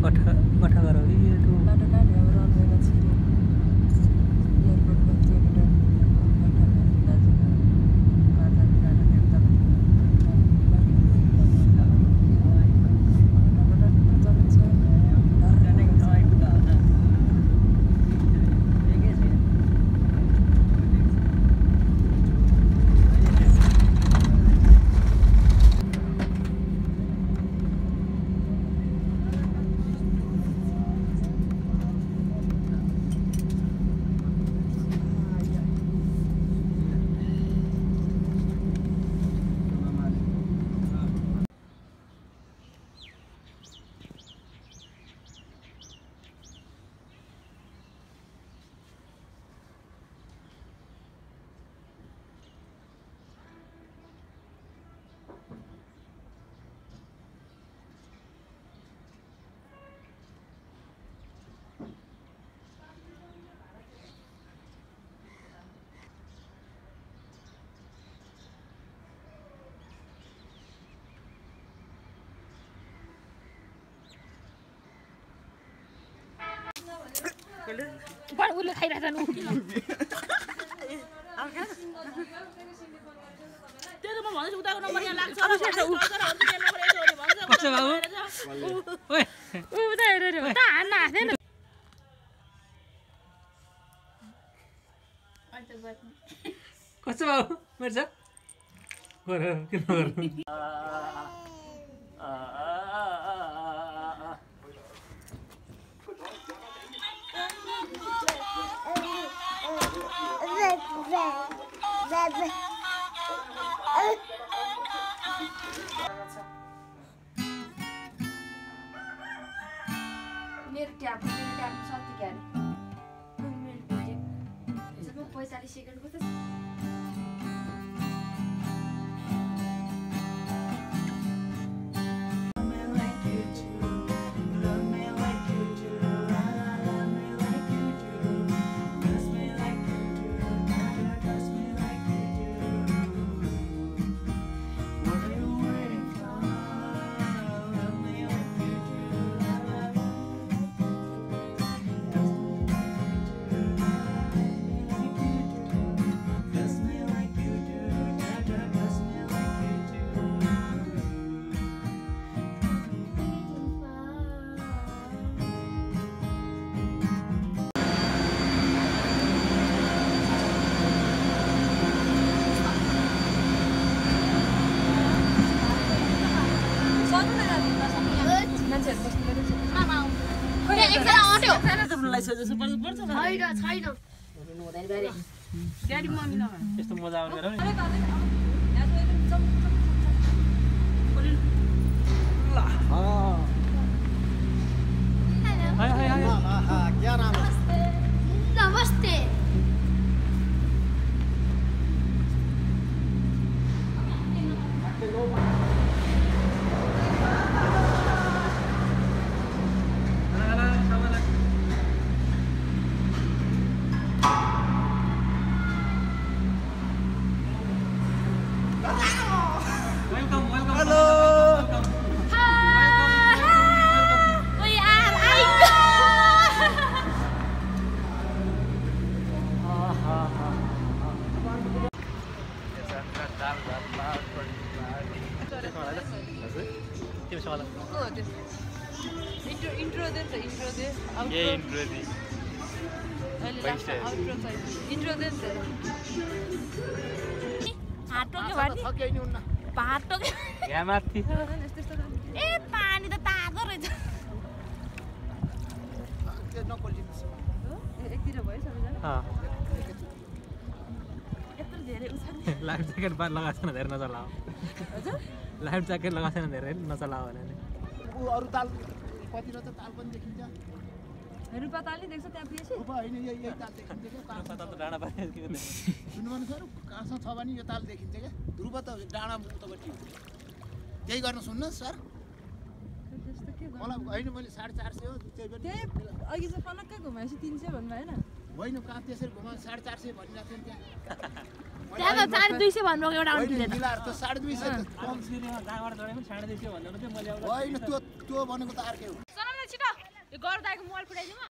我的 उसले खाइरहेछ नु त्यो त म उताको हान्न कस्तो बाबु किन मेरो ट्याब मेरो ट्याब सत्य क्या पैँतालिस सेकेन्डको त यस्तो मजा आउने इन्ट्रो इन्ट्रो दे त इन्ट्रो दे ये इन्ट्रो दी इन्ट्रो दे त हाटो के भने भाटो के यहाँ माथि। ए पानी त तातो रहेछ? ए- एकतिर भयो सबैजना लाइफ ज्याकेट लगाएको छैन धेरै नचलाओ हजुर लाइफ ज्याकेट लगाएको छैन धेरै नचलाओ भने नि अरू ताल कतिवटा त ताल पनि देखिन्छ रुपाताली देख्छ त्यहाँ होइन ताल देखिन्छ क्या कता त डाँडा सुन्नु सर छ भने यो ताल देखिन्छ क्या ध्रुव त डाँडा उतापट्टि हो त्यही गर्न सुन्नु सर त्यस्तो के गर्नु? मलाई होइन मैले साढे चार सय हो त्यही त्यही अघि चाहिँ पनक्कै घुमाएपछि तिन सय भन्नु होइन होइन कहाँ त्यसरी घुमा साढे चार सय भनिरहेको थियो नि त्यहाँ त साढे दुई सय भन्नुभएको एउटा आन्टीले साढे दुई सय होइन त्यो त्यो भनेको त अर्कै हो। सर छिटो। यो गर्दाको मोबाइल फुटाइदिनु